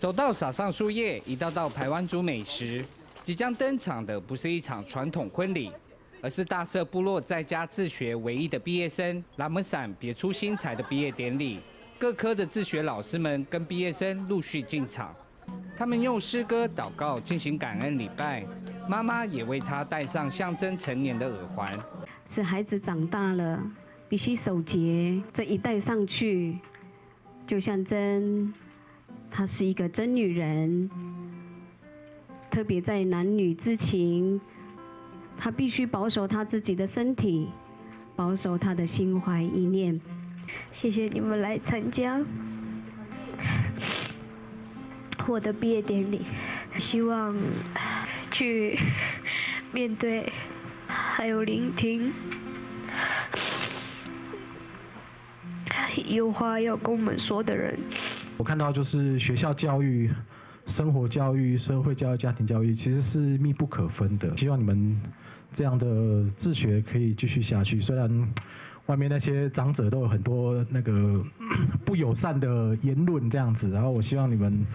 走到撒上树叶，一道道排湾族美食。即将登场的不是一场传统婚礼，而是大社部落在家自学唯一的毕业生拉姆伞别出心裁的毕业典礼。各科的自学老师们跟毕业生陆续进场，他们用诗歌祷告，进行感恩礼拜。妈妈也为他戴上象征成年的耳环。是孩子长大了，必须守节，这一戴上去，就象征她是一个真女人。特别在男女之情，她必须保守她自己的身体，保守她的心怀意念。谢谢你们来参加我的毕业典礼，希望去面对还有聆听，有话要跟我们说的人。我看到就是学校教育、生活教育、社会教育、家庭教育，其实是密不可分的。希望你们这样的自学可以继续下去，虽然。外面那些长者都有很多那个不友善的言论这样子，然后我希望你们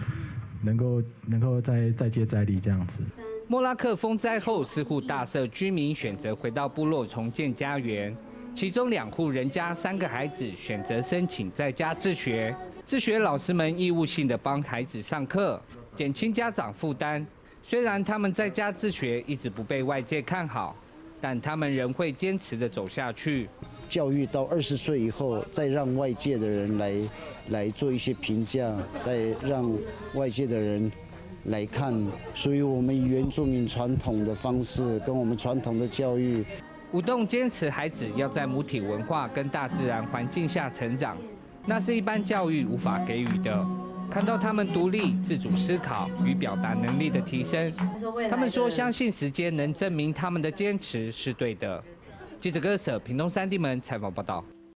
能够能够再再接再厉这样子。莫拉克风灾后，四户大社居民选择回到部落重建家园，其中两户人家三个孩子选择申请在家自学，自学老师们义务性的帮孩子上课，减轻家长负担。虽然他们在家自学一直不被外界看好，但他们仍会坚持的走下去。教育到二十岁以后，再让外界的人来来做一些评价，再让外界的人来看，所以我们原住民传统的方式跟我们传统的教育，舞动坚持孩子要在母体文化跟大自然环境下成长，那是一般教育无法给予的。看到他们独立自主思考与表达能力的提升，他们说相信时间能证明他们的坚持是对的。记者歌舍屏东三地门采访报道。